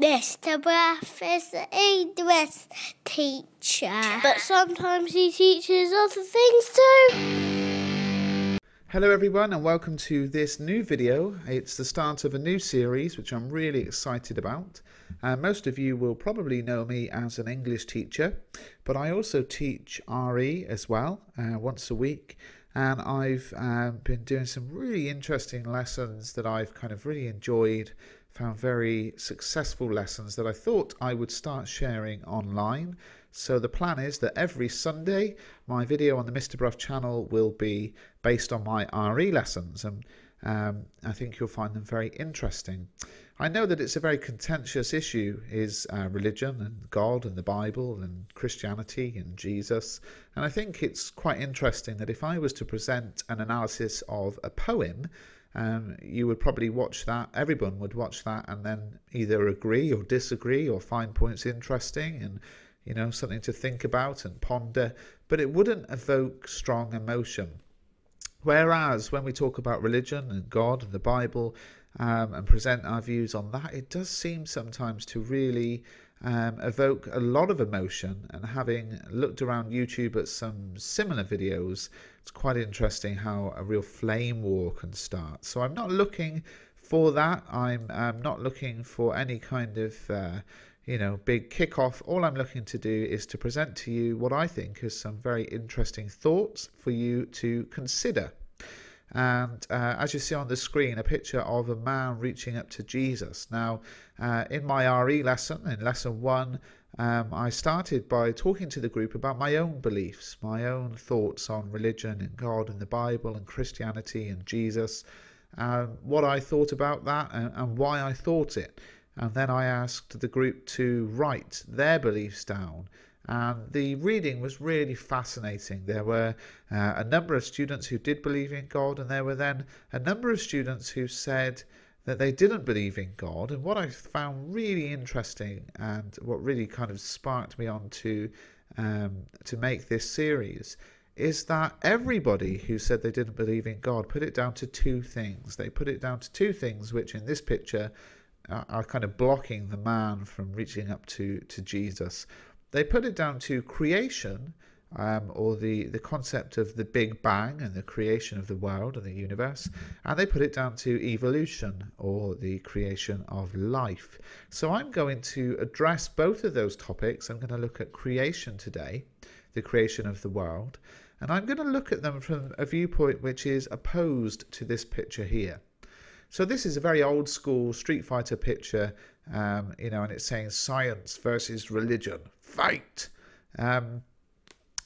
Mr. Bruff is an English teacher, but sometimes he teaches other things too. Hello everyone and welcome to this new video. It's the start of a new series which I'm really excited about. Uh, most of you will probably know me as an English teacher, but I also teach RE as well uh, once a week and I've um, been doing some really interesting lessons that I've kind of really enjoyed found very successful lessons that I thought I would start sharing online. So the plan is that every Sunday my video on the Mr. Bruff channel will be based on my RE lessons and um, I think you'll find them very interesting. I know that it's a very contentious issue is uh, religion and God and the Bible and Christianity and Jesus and I think it's quite interesting that if I was to present an analysis of a poem um, you would probably watch that, everyone would watch that and then either agree or disagree or find points interesting and, you know, something to think about and ponder, but it wouldn't evoke strong emotion. Whereas when we talk about religion and God and the Bible um, and present our views on that, it does seem sometimes to really um, evoke a lot of emotion. And having looked around YouTube at some similar videos, it's quite interesting how a real flame war can start. So I'm not looking for that. I'm, I'm not looking for any kind of. Uh, you know, big kickoff. All I'm looking to do is to present to you what I think is some very interesting thoughts for you to consider and uh, as you see on the screen, a picture of a man reaching up to Jesus. Now, uh, in my RE lesson, in lesson one, um, I started by talking to the group about my own beliefs, my own thoughts on religion and God and the Bible and Christianity and Jesus, um, what I thought about that and, and why I thought it. And then I asked the group to write their beliefs down and the reading was really fascinating. There were uh, a number of students who did believe in God, and there were then a number of students who said that they didn't believe in God. And what I found really interesting, and what really kind of sparked me on to um, to make this series, is that everybody who said they didn't believe in God put it down to two things. They put it down to two things, which in this picture are, are kind of blocking the man from reaching up to to Jesus. They put it down to creation, um, or the, the concept of the Big Bang and the creation of the world and the universe, and they put it down to evolution, or the creation of life. So I'm going to address both of those topics. I'm going to look at creation today, the creation of the world, and I'm going to look at them from a viewpoint which is opposed to this picture here. So this is a very old school Street Fighter picture, um, you know, and it's saying science versus religion, fight. Um,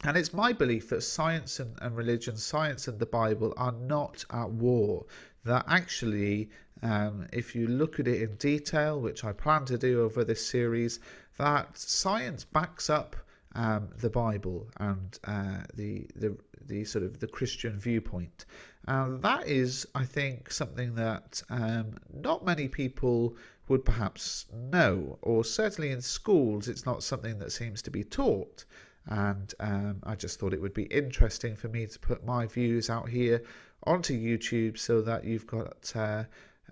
and it's my belief that science and, and, religion, science and the Bible are not at war. That actually, um, if you look at it in detail, which I plan to do over this series, that science backs up um, the Bible and uh, the, the the sort of the Christian viewpoint. And that is, I think, something that um, not many people would perhaps know, or certainly in schools, it's not something that seems to be taught. And um, I just thought it would be interesting for me to put my views out here onto YouTube so that you've got uh,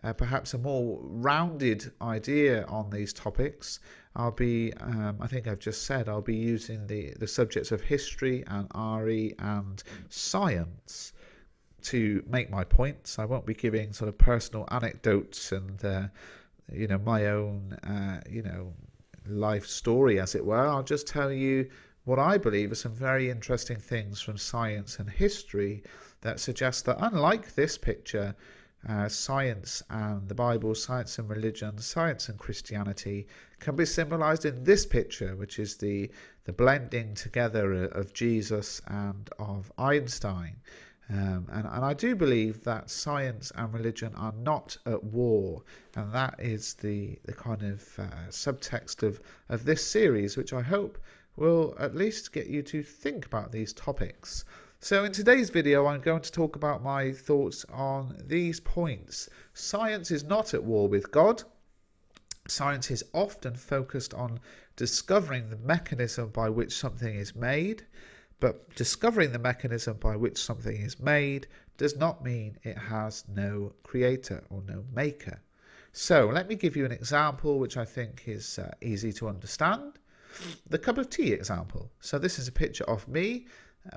uh, perhaps a more rounded idea on these topics. I'll be, um, I think I've just said, I'll be using the, the subjects of history and RE and science to make my points. I won't be giving sort of personal anecdotes and, uh, you know, my own, uh, you know, life story, as it were. I'll just tell you what I believe are some very interesting things from science and history that suggest that, unlike this picture, uh, science and the Bible, science and religion, science and Christianity can be symbolized in this picture, which is the, the blending together of Jesus and of Einstein. Um, and, and I do believe that science and religion are not at war, and that is the, the kind of uh, subtext of, of this series, which I hope will at least get you to think about these topics. So in today's video I'm going to talk about my thoughts on these points. Science is not at war with God. Science is often focused on discovering the mechanism by which something is made, but discovering the mechanism by which something is made does not mean it has no creator or no maker. So let me give you an example which I think is uh, easy to understand. The cup of tea example. So this is a picture of me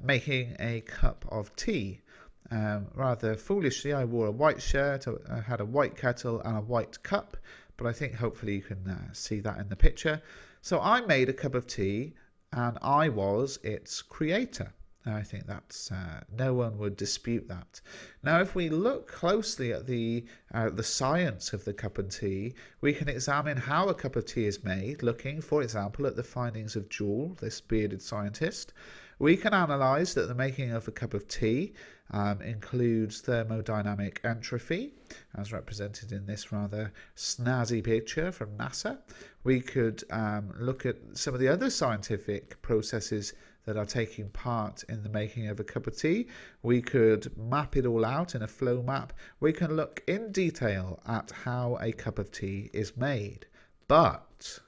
making a cup of tea. Um, rather foolishly, I wore a white shirt, I had a white kettle and a white cup, but I think hopefully you can uh, see that in the picture. So I made a cup of tea and I was its creator. I think that's uh, no one would dispute that. Now, if we look closely at the uh, the science of the cup of tea, we can examine how a cup of tea is made. Looking, for example, at the findings of Joule, this bearded scientist, we can analyse that the making of a cup of tea um, includes thermodynamic entropy, as represented in this rather snazzy picture from NASA. We could um, look at some of the other scientific processes that are taking part in the making of a cup of tea. We could map it all out in a flow map. We can look in detail at how a cup of tea is made. But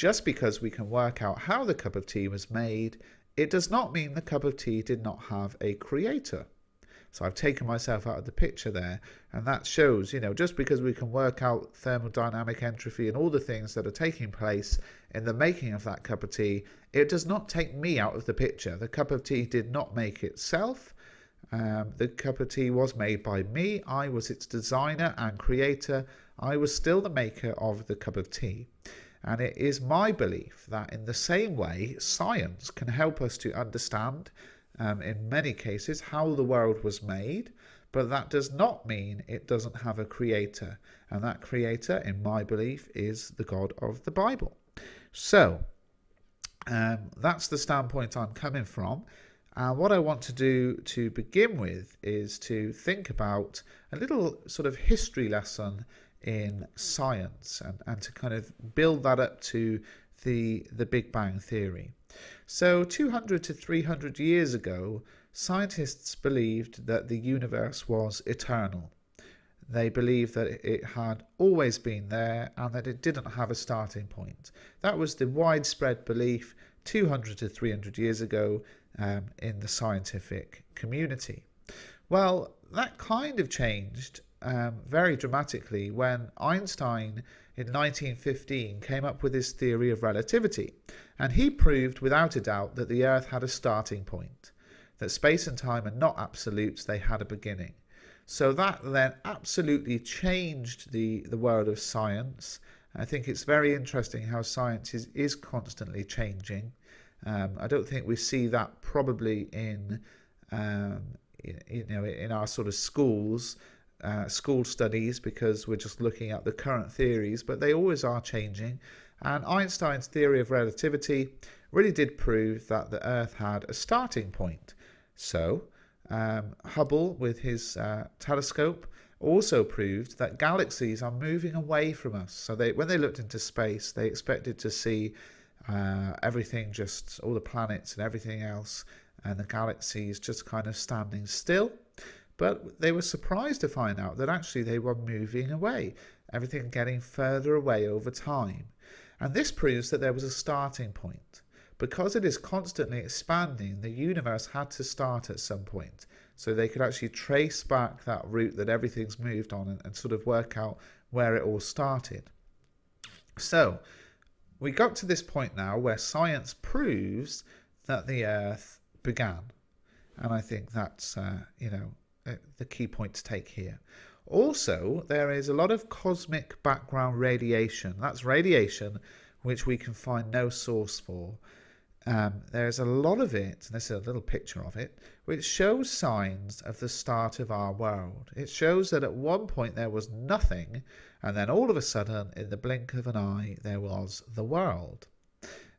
just because we can work out how the cup of tea was made it does not mean the cup of tea did not have a creator. So I've taken myself out of the picture there, and that shows, you know, just because we can work out thermodynamic entropy and all the things that are taking place in the making of that cup of tea, it does not take me out of the picture. The cup of tea did not make itself. Um, the cup of tea was made by me. I was its designer and creator. I was still the maker of the cup of tea. And it is my belief that, in the same way, science can help us to understand, um, in many cases, how the world was made, but that does not mean it doesn't have a creator. And that creator, in my belief, is the God of the Bible. So, um, that's the standpoint I'm coming from. And what I want to do to begin with is to think about a little sort of history lesson in science and, and to kind of build that up to the, the Big Bang Theory. So, 200 to 300 years ago, scientists believed that the universe was eternal. They believed that it had always been there and that it didn't have a starting point. That was the widespread belief 200 to 300 years ago um, in the scientific community. Well, that kind of changed um, very dramatically when Einstein in 1915 came up with his theory of relativity. And he proved without a doubt that the Earth had a starting point, that space and time are not absolutes, they had a beginning. So that then absolutely changed the, the world of science. I think it's very interesting how science is, is constantly changing. Um, I don't think we see that probably in, um, you know, in our sort of schools uh, school studies because we're just looking at the current theories, but they always are changing. And Einstein's theory of relativity really did prove that the Earth had a starting point. So, um, Hubble, with his uh, telescope, also proved that galaxies are moving away from us. So, they, when they looked into space, they expected to see uh, everything just, all the planets and everything else, and the galaxies just kind of standing still. But they were surprised to find out that actually they were moving away, everything getting further away over time. And this proves that there was a starting point. Because it is constantly expanding, the universe had to start at some point. So they could actually trace back that route that everything's moved on and, and sort of work out where it all started. So we got to this point now where science proves that the Earth began. And I think that's, uh, you know, uh, the key point to take here. Also, there is a lot of cosmic background radiation. That's radiation which we can find no source for. Um, there's a lot of it, and this is a little picture of it, which shows signs of the start of our world. It shows that at one point there was nothing, and then all of a sudden, in the blink of an eye, there was the world.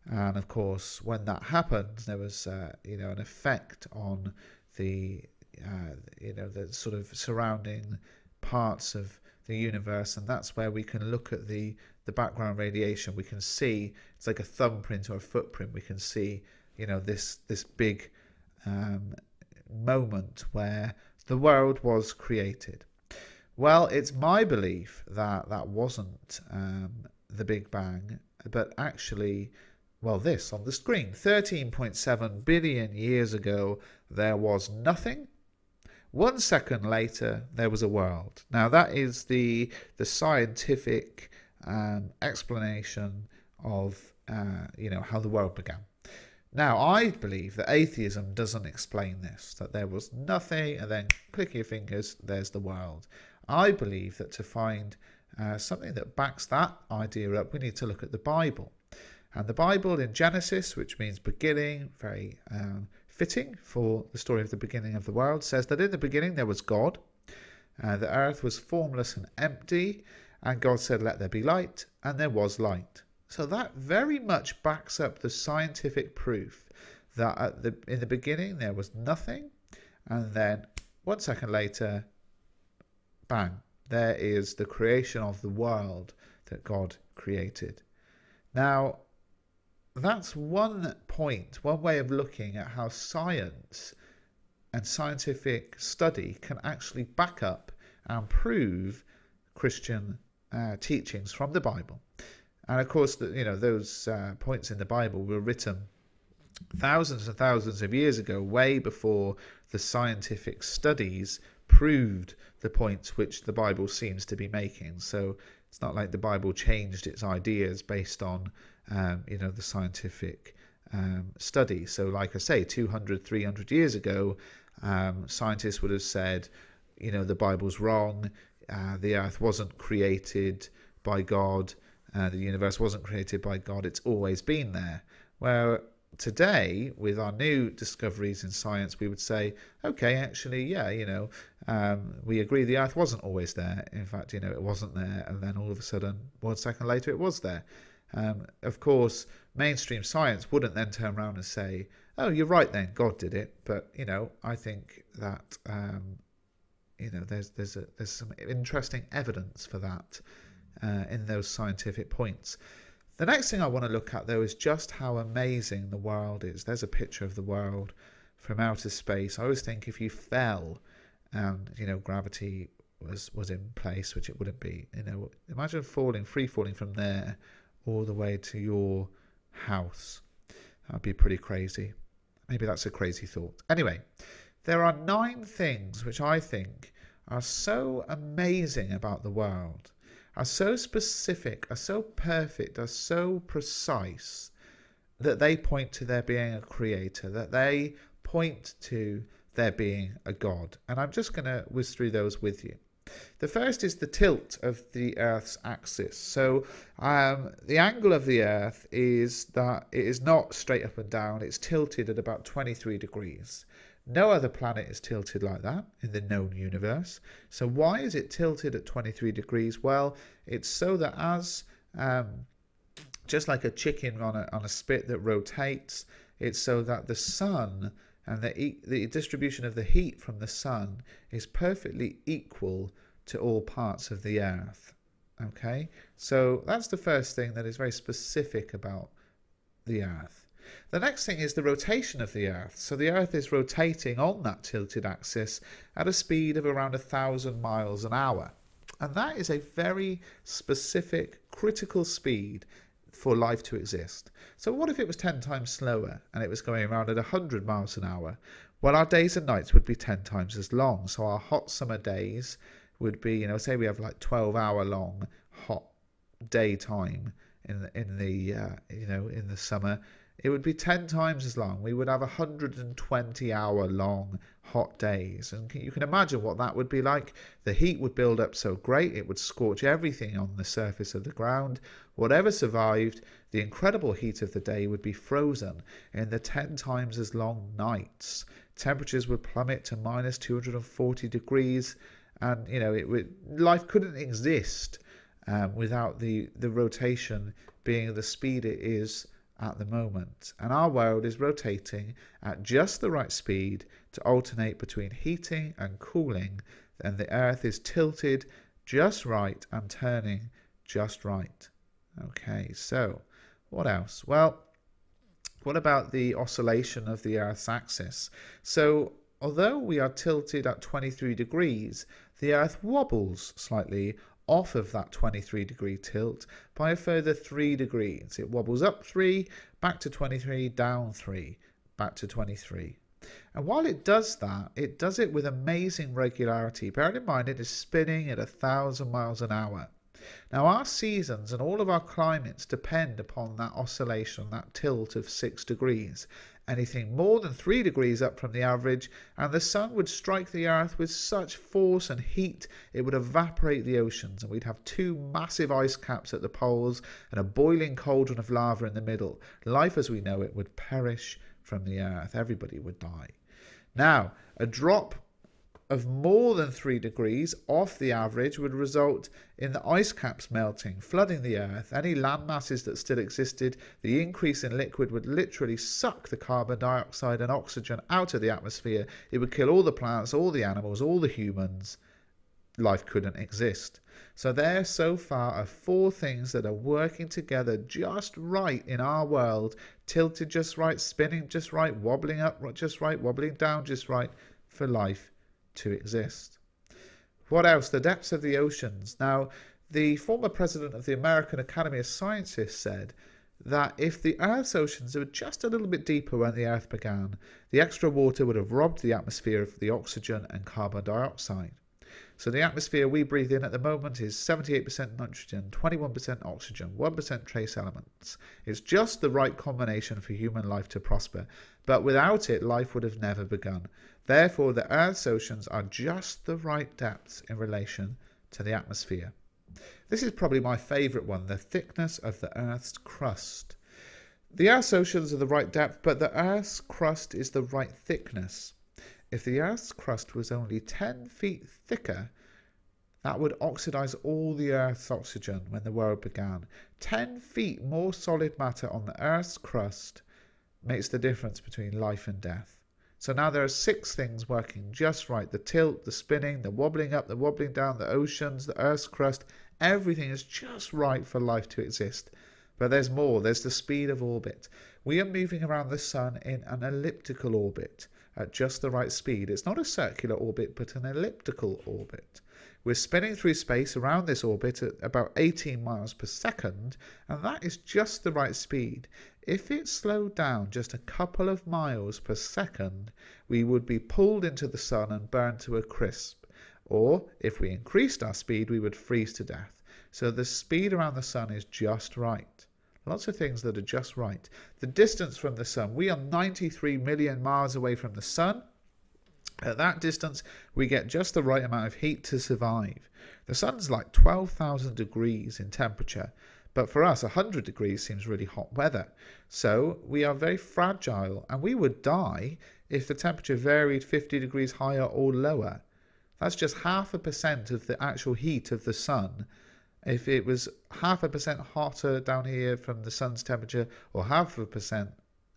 And of course, when that happened, there was, uh, you know, an effect on the uh, you know the sort of surrounding parts of the universe and that's where we can look at the the background radiation. We can see it's like a thumbprint or a footprint. We can see you know this this big um, moment where the world was created. Well it's my belief that that wasn't um, the big bang but actually well this on the screen 13.7 billion years ago there was nothing one second later, there was a world. Now, that is the, the scientific um, explanation of uh, you know how the world began. Now, I believe that atheism doesn't explain this, that there was nothing, and then click your fingers, there's the world. I believe that to find uh, something that backs that idea up, we need to look at the Bible. And the Bible in Genesis, which means beginning, very um, fitting for the story of the beginning of the world, says that in the beginning there was God. Uh, the earth was formless and empty, and God said, Let there be light, and there was light. So that very much backs up the scientific proof that at the, in the beginning there was nothing, and then one second later, bang, there is the creation of the world that God created. Now, that's one point, one way of looking at how science and scientific study can actually back up and prove Christian uh, teachings from the Bible. And of course, the, you know those uh, points in the Bible were written thousands and thousands of years ago, way before the scientific studies proved the points which the Bible seems to be making. So it's not like the Bible changed its ideas based on um, you know the scientific um, study. So, like I say, 200, 300 years ago, um, scientists would have said, you know, the Bible's wrong. Uh, the earth wasn't created by God. Uh, the universe wasn't created by God. It's always been there. Where today, with our new discoveries in science, we would say, okay, actually, yeah, you know, um, we agree the Earth wasn't always there. In fact, you know, it wasn't there, and then all of a sudden, one second later, it was there. Um, of course, mainstream science wouldn't then turn around and say, "Oh, you're right. Then God did it." But you know, I think that um, you know there's there's a, there's some interesting evidence for that uh, in those scientific points. The next thing I want to look at, though, is just how amazing the world is. There's a picture of the world from outer space. I always think if you fell and, you know, gravity was, was in place, which it wouldn't be, you know, imagine falling, free falling from there all the way to your house. That would be pretty crazy. Maybe that's a crazy thought. Anyway, there are nine things which I think are so amazing about the world are so specific, are so perfect, are so precise that they point to there being a creator, that they point to there being a God. And I'm just going to whiz through those with you. The first is the tilt of the Earth's axis. So um, the angle of the Earth is that it is not straight up and down, it's tilted at about 23 degrees. No other planet is tilted like that in the known universe. So why is it tilted at 23 degrees? Well, it's so that as um, just like a chicken on a, on a spit that rotates, it's so that the sun and the, the distribution of the heat from the sun is perfectly equal to all parts of the earth. Okay, so that's the first thing that is very specific about the earth. The next thing is the rotation of the Earth. So the Earth is rotating on that tilted axis at a speed of around a thousand miles an hour. And that is a very specific, critical speed for life to exist. So what if it was 10 times slower and it was going around at 100 miles an hour? Well, our days and nights would be 10 times as long. So our hot summer days would be, you know, say we have like 12 hour long hot daytime in the, in the uh, you know, in the summer it would be 10 times as long. We would have 120 hour long hot days. And you can imagine what that would be like. The heat would build up so great, it would scorch everything on the surface of the ground. Whatever survived, the incredible heat of the day would be frozen in the 10 times as long nights. Temperatures would plummet to minus 240 degrees. And, you know, it would, life couldn't exist um, without the, the rotation being the speed it is at the moment, and our world is rotating at just the right speed to alternate between heating and cooling, and the Earth is tilted just right and turning just right. Okay, so what else? Well, what about the oscillation of the Earth's axis? So, although we are tilted at 23 degrees, the Earth wobbles slightly off of that 23 degree tilt by a further 3 degrees. It wobbles up 3, back to 23, down 3, back to 23. And while it does that, it does it with amazing regularity. Bearing in mind, it is spinning at a thousand miles an hour. Now, our seasons and all of our climates depend upon that oscillation, that tilt of six degrees. Anything more than three degrees up from the average, and the sun would strike the earth with such force and heat it would evaporate the oceans, and we'd have two massive ice caps at the poles and a boiling cauldron of lava in the middle. Life as we know it would perish from the earth. Everybody would die. Now, a drop of more than 3 degrees off the average would result in the ice caps melting, flooding the earth. Any land masses that still existed, the increase in liquid would literally suck the carbon dioxide and oxygen out of the atmosphere. It would kill all the plants, all the animals, all the humans. Life couldn't exist. So, there so far are four things that are working together just right in our world tilted just right, spinning just right, wobbling up just right, wobbling down just right for life to exist. What else? The depths of the oceans. Now, the former president of the American Academy of Sciences said that if the Earth's oceans were just a little bit deeper when the Earth began, the extra water would have robbed the atmosphere of the oxygen and carbon dioxide. So the atmosphere we breathe in at the moment is 78% nitrogen, 21% oxygen, 1% trace elements. It's just the right combination for human life to prosper, but without it, life would have never begun. Therefore, the Earth's oceans are just the right depths in relation to the atmosphere. This is probably my favourite one the thickness of the Earth's crust. The Earth's oceans are the right depth, but the Earth's crust is the right thickness. If the Earth's crust was only 10 feet thicker, that would oxidize all the Earth's oxygen when the world began. 10 feet more solid matter on the Earth's crust makes the difference between life and death. So now there are six things working just right the tilt, the spinning, the wobbling up, the wobbling down, the oceans, the Earth's crust. Everything is just right for life to exist. But there's more. There's the speed of orbit. We are moving around the sun in an elliptical orbit at just the right speed. It's not a circular orbit, but an elliptical orbit. We're spinning through space around this orbit at about 18 miles per second, and that is just the right speed. If it slowed down just a couple of miles per second, we would be pulled into the sun and burned to a crisp. Or, if we increased our speed, we would freeze to death. So the speed around the sun is just right. Lots of things that are just right. The distance from the sun. We are 93 million miles away from the sun. At that distance, we get just the right amount of heat to survive. The sun's like 12,000 degrees in temperature, but for us, 100 degrees seems really hot weather. So we are very fragile, and we would die if the temperature varied 50 degrees higher or lower. That's just half a percent of the actual heat of the sun if it was half a percent hotter down here from the sun's temperature or half a percent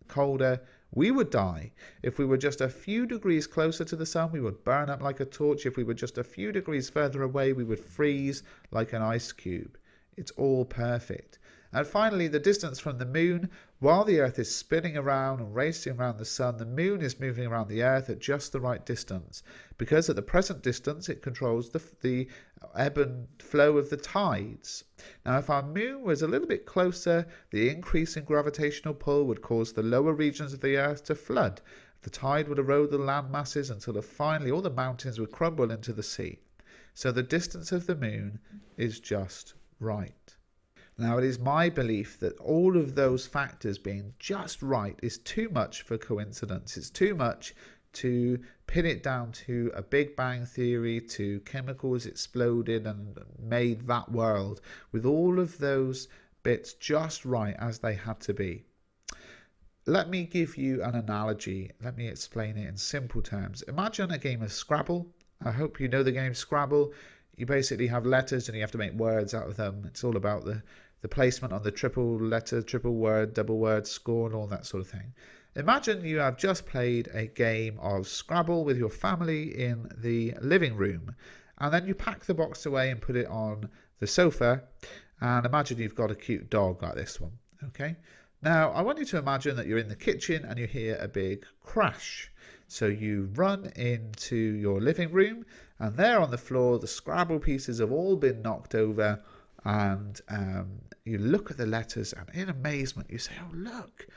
colder, we would die. If we were just a few degrees closer to the sun, we would burn up like a torch. If we were just a few degrees further away, we would freeze like an ice cube. It's all perfect. And finally, the distance from the moon. While the Earth is spinning around and racing around the sun, the moon is moving around the Earth at just the right distance. Because at the present distance, it controls the, the ebb and flow of the tides. Now, if our moon was a little bit closer, the increase in gravitational pull would cause the lower regions of the Earth to flood. The tide would erode the land masses until uh, finally all the mountains would crumble into the sea. So the distance of the moon is just right. Now, it is my belief that all of those factors being just right is too much for coincidence. It's too much to pin it down to a Big Bang theory, to chemicals exploded and made that world, with all of those bits just right as they had to be. Let me give you an analogy. Let me explain it in simple terms. Imagine a game of Scrabble. I hope you know the game Scrabble. You basically have letters and you have to make words out of them. It's all about the the placement on the triple letter, triple word, double word, score, and all that sort of thing. Imagine you have just played a game of Scrabble with your family in the living room, and then you pack the box away and put it on the sofa. And imagine you've got a cute dog like this one. Okay. Now, I want you to imagine that you're in the kitchen and you hear a big crash. So you run into your living room, and there on the floor, the Scrabble pieces have all been knocked over and um, you look at the letters and in amazement you say, oh, look,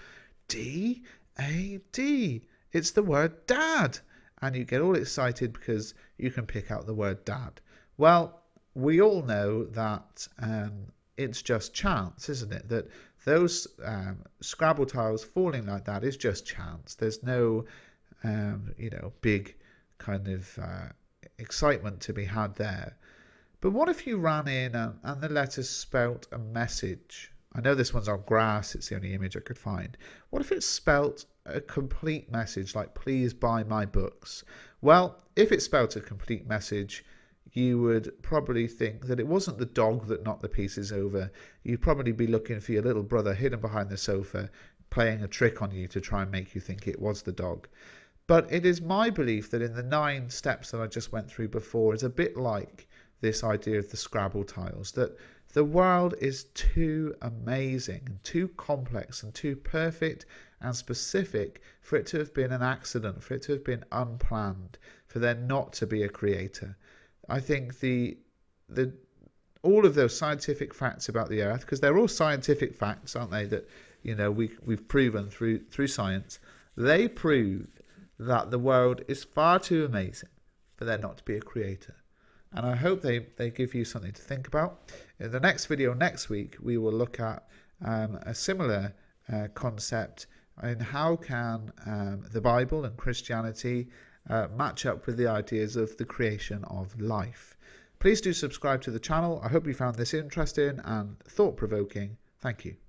D A D. It's the word dad. And you get all excited because you can pick out the word dad. Well, we all know that um, it's just chance, isn't it? That those um, Scrabble tiles falling like that is just chance. There's no, um, you know, big kind of uh, excitement to be had there. But what if you ran in and, and the letters spelt a message? I know this one's on grass, it's the only image I could find. What if it spelt a complete message like, please buy my books? Well, if it spelt a complete message, you would probably think that it wasn't the dog that knocked the pieces over. You'd probably be looking for your little brother hidden behind the sofa, playing a trick on you to try and make you think it was the dog. But it is my belief that in the nine steps that I just went through before is a bit like this idea of the Scrabble tiles that the world is too amazing and too complex and too perfect and specific for it to have been an accident, for it to have been unplanned, for there not to be a creator. I think the the all of those scientific facts about the earth because they're all scientific facts aren't they that you know we we've proven through through science they prove that the world is far too amazing for there not to be a creator and I hope they, they give you something to think about. In the next video next week, we will look at um, a similar uh, concept in how can um, the Bible and Christianity uh, match up with the ideas of the creation of life. Please do subscribe to the channel. I hope you found this interesting and thought-provoking. Thank you.